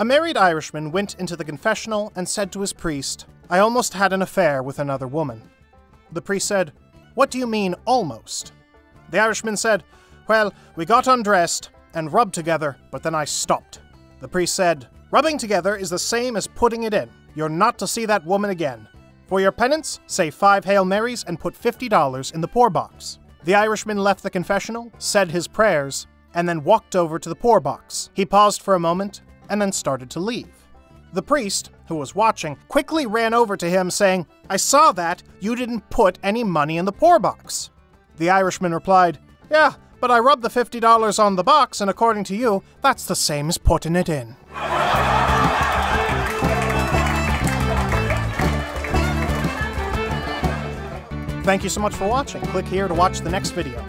A married Irishman went into the confessional and said to his priest, I almost had an affair with another woman. The priest said, What do you mean, almost? The Irishman said, Well, we got undressed and rubbed together, but then I stopped. The priest said, Rubbing together is the same as putting it in. You're not to see that woman again. For your penance, say five Hail Marys and put $50 in the poor box. The Irishman left the confessional, said his prayers, and then walked over to the poor box. He paused for a moment and then started to leave. The priest, who was watching, quickly ran over to him, saying, I saw that you didn't put any money in the poor box. The Irishman replied, Yeah, but I rubbed the $50 on the box, and according to you, that's the same as putting it in. Thank you so much for watching. Click here to watch the next video.